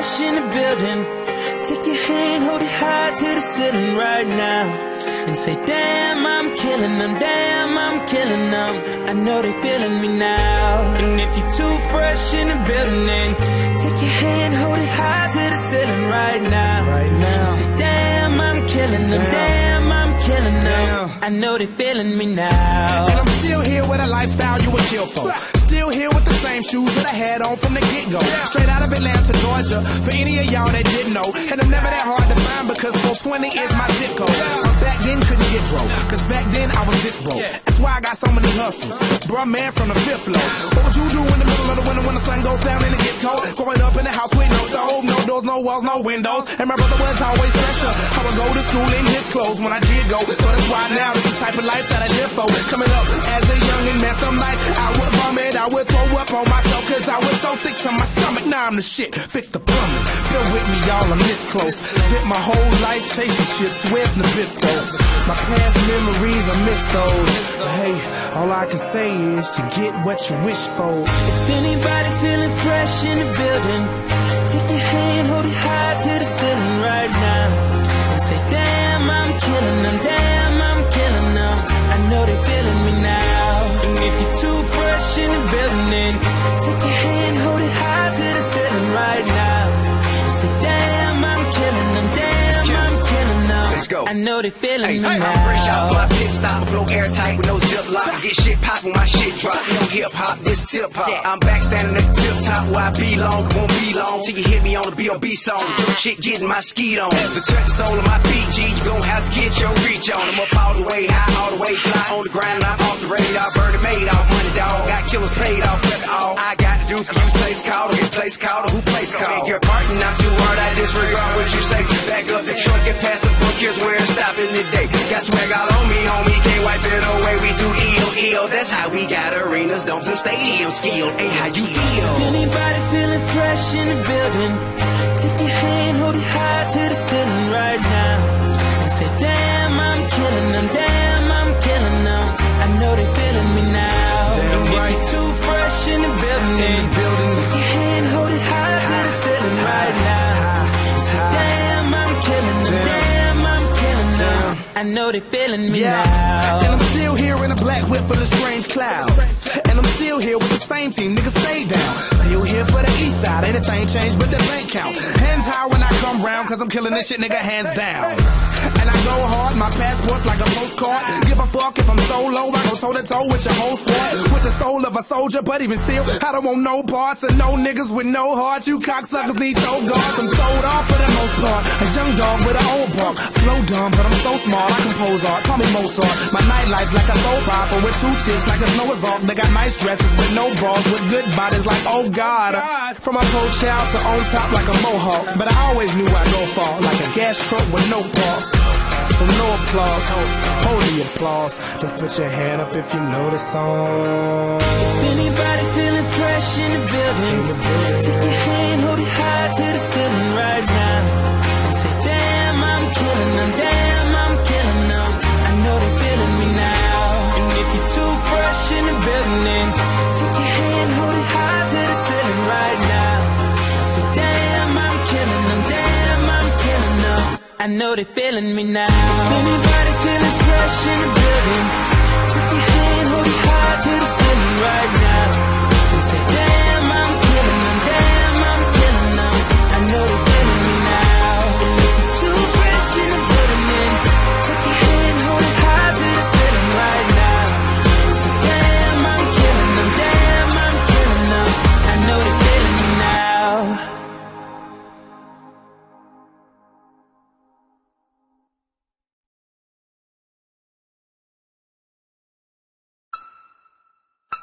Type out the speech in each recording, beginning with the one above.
rush in the building. Take your hand, hold it high to the ceiling right now. And say, damn, I'm killing them, damn, I'm killing them. I know they feeling me now. And if you're too fresh in the building, then take your hand, hold it high to the ceiling right now. Right now. Say, damn, I'm killing them, damn, damn I'm killing them. I know they feeling me now. And I'm still here with a lifestyle you would kill for. Still here with the same shoes that I had on from the get go. Straight out of Atlanta, Georgia. For any of y'all that didn't know. And I'm never that hard to find because 420 is my zip code. But back then couldn't get drove. Cause back then I was this broke. That's why I got so many hustles. Bruh, man from the fifth floor. What would you do in the middle of the winter when the sun goes down and it gets cold? Growing up in the house with no stove, no doors, no walls, no windows. And my brother was always special. I would go to school in his clothes when I did go. So that's why now is the type of life that I live for. Coming up as a young and man, some nights I would vomit, I would throw up on myself cause I was so sick to my stomach. Now I'm the shit, fix the plumbing. Bear with me, y'all, I'm this close. Spent my whole life chasing chips, where's Nabisco? My past memories, I miss those. But hey, all I can say is you get what you wish for. If anybody feeling fresh in the building, take your hand, hold it high to the ceiling right now. And say, damn, I'm killing them, damn, I'm killing them. I know they feeling in the building, take your hand, hold it high I know they feeling Hey, me I'm now. fresh out my pit stop, flow airtight with no zip lock. Get shit pop when my shit drop. No hip hop, this tip hop. I'm back standing at the tip top where I belong. Won't be long till you hit me on the B.O.B. song. Shit getting my skeet on. The touch the sole of my feet, G. You gon' have to get your reach on. I'm up all the way high, all the way fly on the ground. I'm off the radar, burn it made off money, dog. Got killers paid off, flip it all. I got to do for you, place called, or get place called, or who place called. Beg your pardon, I'm too hard, I disregard what you say. Back up the truck and pass the book, here's where it's stopping today. Got swag all on me, homie, can't wipe it away. We too ill, ill. That's how we got arenas, domes, and stadiums skilled. Hey, how you feel? Anybody feeling fresh in the building? Take your hand, hold it high to the ceiling right now. And say, damn, I'm killing them, damn, I'm killing them. I know they feeling me now. Damn right. too fresh in the building, then building. I know they feeling me Yeah, now. and I'm still here in a black whip full of strange clouds. And here with the same team, niggas stay down. Still here for the east side, anything changed but the bank count. Hands high when I come round, cause I'm killing this shit, nigga, hands down. And I go hard, my passport's like a postcard. Give a fuck if I'm solo, I go toe to toe with your whole squad. With the soul of a soldier, but even still, I don't want no parts of no niggas with no heart. You cocksuckers need throw guards. I'm throwed off for the most part. A young dog with an old buck. Flow dumb, but I'm so smart. I compose art, call me Mozart. My nightlife's like a soap opera with two chicks like it's Noah's Ark. They got nice dresses with no bras, with good bodies like oh god. From a out to on top like a mohawk. But I always knew I'd go far, like a gas truck with no park. So no applause, the applause. Just put your hand up if you know the song. If Anybody feeling fresh in the building? Take your I know they feeling me now. If Anybody feeling fresh in the building? Take your hand, hold it high to the ceiling right now.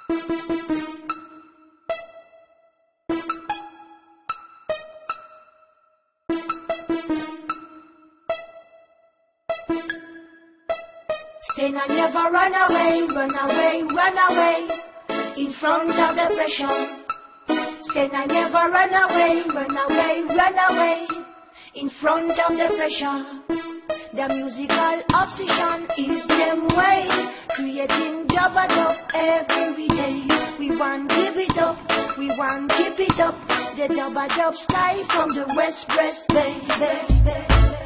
Stay and never run away, run away, run away in front of the pressure. Stay and never run away, run away, run away in front of the The musical obsession is them way, creating double dub every day. We want give it up, we want keep it up. The double dub style from the West bay, bay.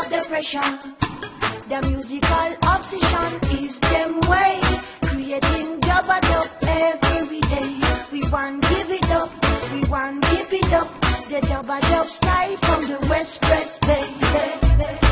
Of the pressure. The musical obsession is them way, creating up every day. We want give it up, we want give it up. The double dub style from the West West Bay.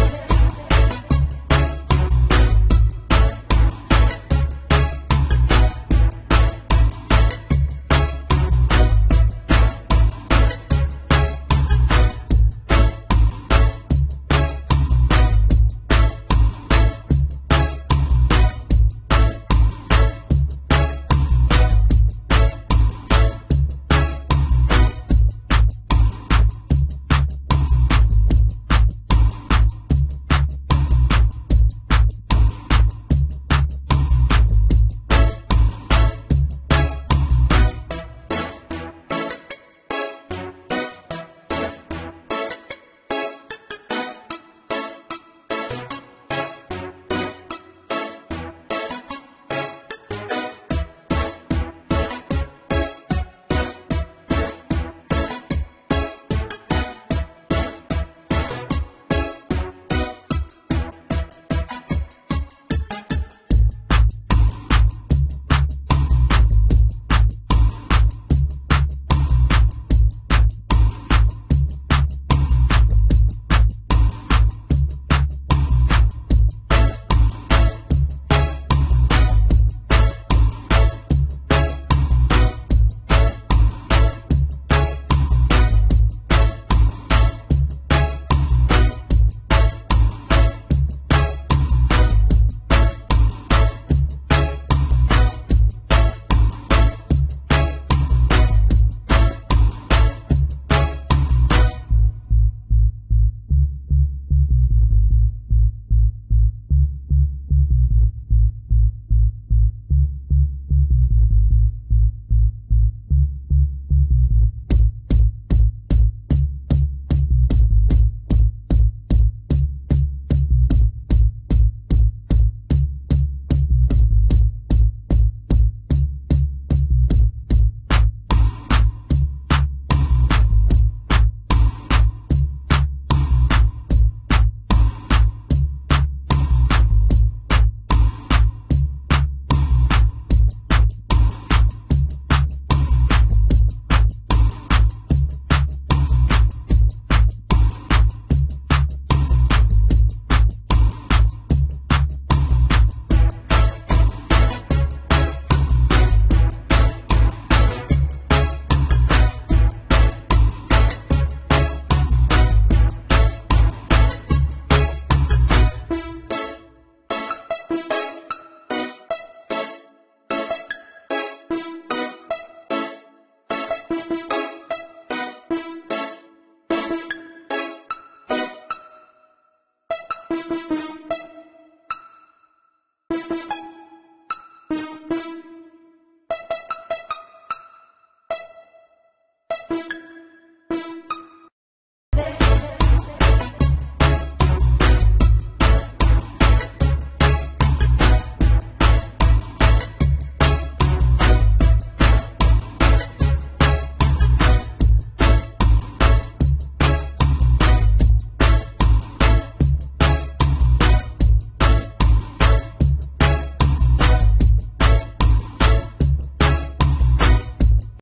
Thank you.